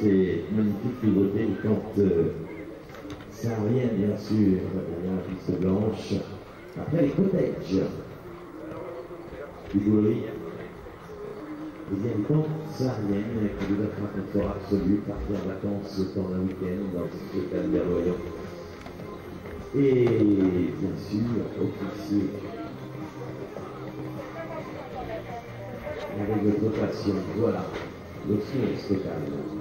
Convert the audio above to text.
ces magnifiques nouveautés conte euh, saharienne, bien sûr, derrière la piste blanche. Après les cottages du Gouloï. Deuxième conte saharienne qui doit être un confort absolu, partir en vacances pendant un week-end dans ce calme verdoyant. Et bien sûr, officier avec votre passion. Voilà, 6種類施設あります。